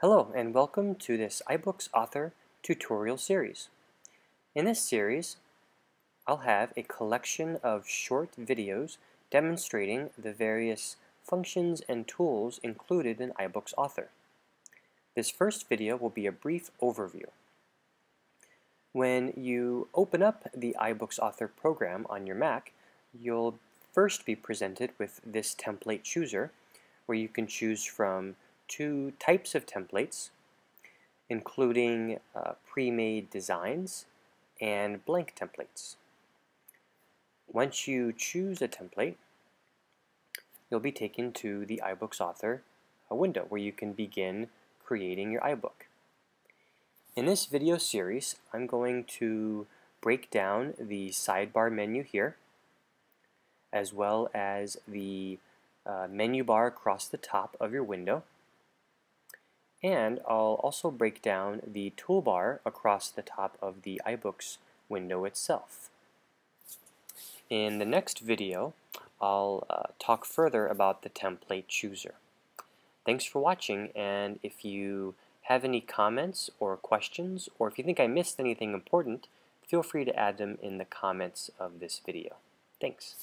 Hello and welcome to this iBooks Author tutorial series. In this series, I'll have a collection of short videos demonstrating the various functions and tools included in iBooks Author. This first video will be a brief overview. When you open up the iBooks Author program on your Mac, you'll first be presented with this template chooser where you can choose from two types of templates, including uh, pre-made designs and blank templates. Once you choose a template, you'll be taken to the iBooks Author window where you can begin creating your iBook. In this video series, I'm going to break down the sidebar menu here, as well as the uh, menu bar across the top of your window, and I'll also break down the toolbar across the top of the iBooks window itself. In the next video, I'll uh, talk further about the template chooser. Thanks for watching, and if you have any comments or questions, or if you think I missed anything important, feel free to add them in the comments of this video. Thanks.